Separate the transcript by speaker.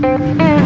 Speaker 1: Bye.